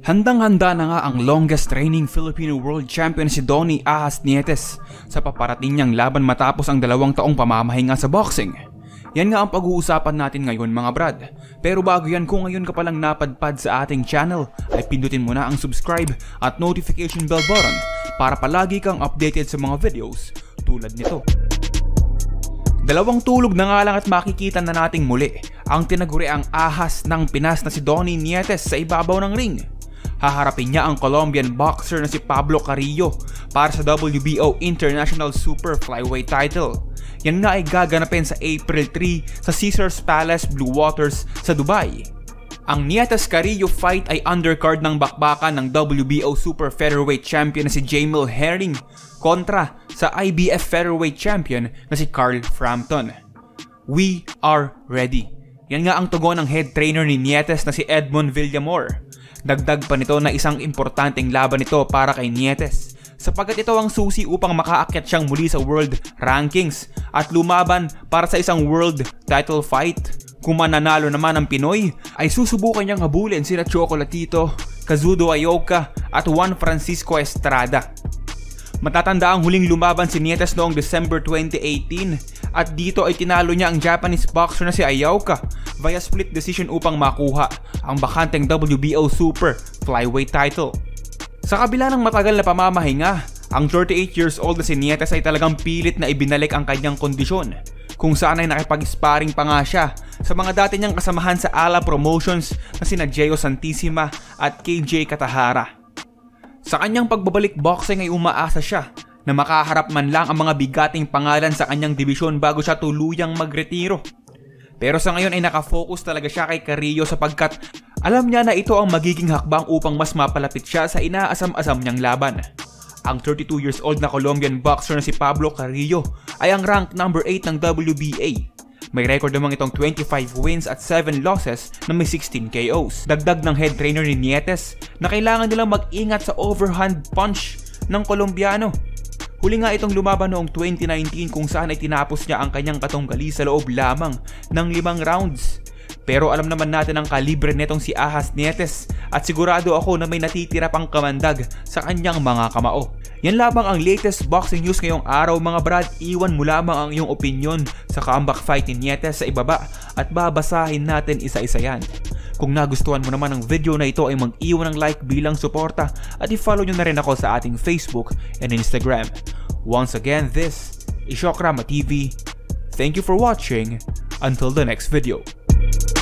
Handang-handa na nga ang longest reigning Filipino World Champion si Donnie Ahas Nietes sa paparating niyang laban matapos ang dalawang taong pamamahinga sa boxing. Yan nga ang pag-uusapan natin ngayon mga brad. Pero bago yan kung ngayon ka palang napadpad sa ating channel ay pindutin mo na ang subscribe at notification bell button para palagi kang updated sa mga videos tulad nito. Dalawang tulog na nga lang at makikita na nating muli ang tinaguriang ahas ng Pinas na si Donnie Nietes sa ibabaw ng ring. Haharapin niya ang Colombian boxer na si Pablo Carrillo para sa WBO International Super Flyweight title. Yan nga ay gaganapin sa April 3 sa Caesars Palace Blue Waters sa Dubai. Ang Nietas Carrillo fight ay undercard ng bakbakan ng WBO Super Featherweight Champion na si Jamil Herring kontra sa IBF Featherweight Champion na si Carl Frampton. We are ready. Yan nga ang tugon ng head trainer ni Nietes na si Edmond Villamor. Dagdag pa nito na isang importanteng laban ito para kay Nietes sapagkat ito ang susi upang makaakyat siyang muli sa world rankings at lumaban para sa isang world title fight. Kung mananalo naman ang Pinoy, ay susubukan niyang habulin sina Chocolatito, Kazudo Ayoka at Juan Francisco Estrada. Matatanda ang huling lumaban si Nietes noong December 2018 at dito ay tinalo niya ang Japanese boxer na si Ayaoka via split decision upang makuha ang bakanteng WBO Super Flyweight title. Sa kabila ng matagal na pamamahinga, ang 38 years old na si Nietes ay talagang pilit na ibinalik ang kanyang kondisyon kung saan ay nakipag-sparring pa nga siya sa mga dati niyang kasamahan sa Ala Promotions na sina Geo Santissima at KJ Katahara. Sa kanyang pagbabalik boxing ay umaasa siya na makaharap man lang ang mga bigating pangalan sa kanyang dibisyon bago siya tuluyang magretiro. Pero sa ngayon ay nakafocus talaga siya kay Carrillo sapagkat alam niya na ito ang magiging hakbang upang mas mapalapit siya sa inaasam-asam niyang laban. Ang 32 years old na Colombian boxer na si Pablo Carrillo ay ang rank number 8 ng WBA may record namang itong 25 wins at 7 losses na may 16 KOs. Dagdag ng head trainer ni Nietes na kailangan nilang mag-ingat sa overhand punch ng Colombiano. Huli nga itong lumaban noong 2019 kung saan ay tinapos niya ang kanyang katunggali sa loob lamang ng limang rounds. Pero alam naman natin ang kalibre netong si Ahas Nietes at sigurado ako na may natitira pang kamandag sa kanyang mga kamao. Yan lamang ang latest boxing news ngayong araw mga brad. Iwan mo lamang ang iyong opinion sa comeback fight ni Nietes sa ibaba at babasahin natin isa-isa yan. Kung nagustuhan mo naman ang video na ito ay mag-iwan ng like bilang suporta at i-follow nyo na rin ako sa ating Facebook and Instagram. Once again, this is Shokrama TV. Thank you for watching. Until the next video. Bye.